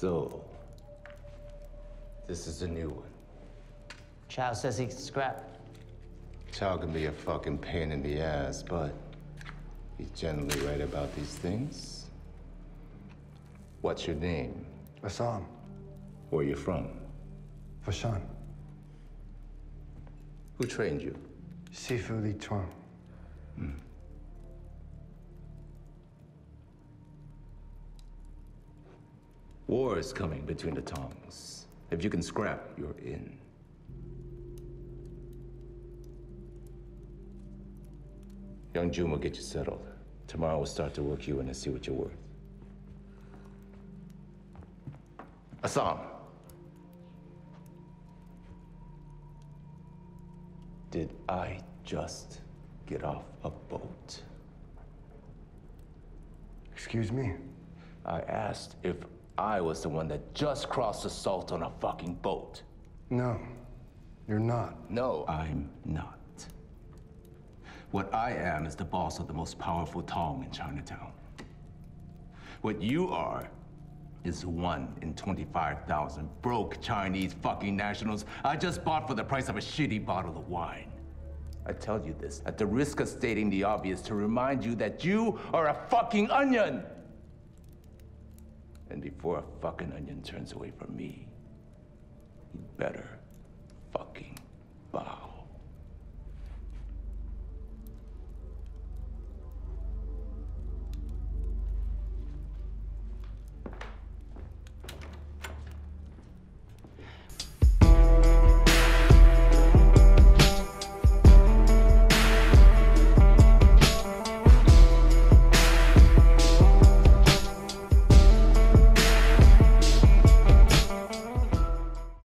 So, this is a new one. Chow says he can scrap. Chow can be a fucking pain in the ass, but he's generally right about these things. What's your name? Assam, Where are you from? Foshan, Who trained you? Sifu Li Chuan. War is coming between the tongs. If you can scrap, you're in. Young Jun will get you settled. Tomorrow we'll start to work you in and see what you're worth. Assam. Did I just get off a boat? Excuse me? I asked if I was the one that just crossed the salt on a fucking boat. No, you're not. No, I'm not. What I am is the boss of the most powerful Tong in Chinatown. What you are is one in 25,000 broke Chinese fucking nationals I just bought for the price of a shitty bottle of wine. I tell you this at the risk of stating the obvious to remind you that you are a fucking onion. And before a fucking onion turns away from me, you better